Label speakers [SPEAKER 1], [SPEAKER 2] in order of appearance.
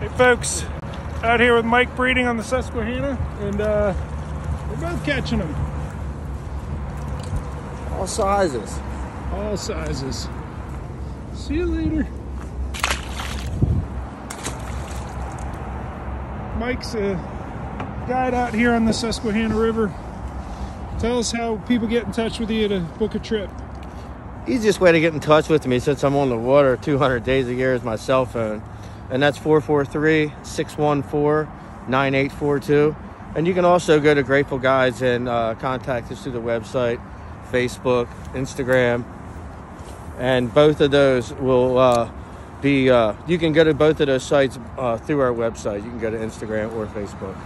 [SPEAKER 1] Hey folks, out here with Mike Breeding on the Susquehanna, and uh, we're both catching them.
[SPEAKER 2] All sizes.
[SPEAKER 1] All sizes. See you later. Mike's a guide out here on the Susquehanna River. Tell us how people get in touch with you to book a trip.
[SPEAKER 2] Easiest way to get in touch with me since I'm on the water 200 days a year is my cell phone. And that's 443 614 9842. And you can also go to Grateful Guides and uh, contact us through the website, Facebook, Instagram. And both of those will uh, be, uh, you can go to both of those sites uh, through our website. You can go to Instagram or Facebook.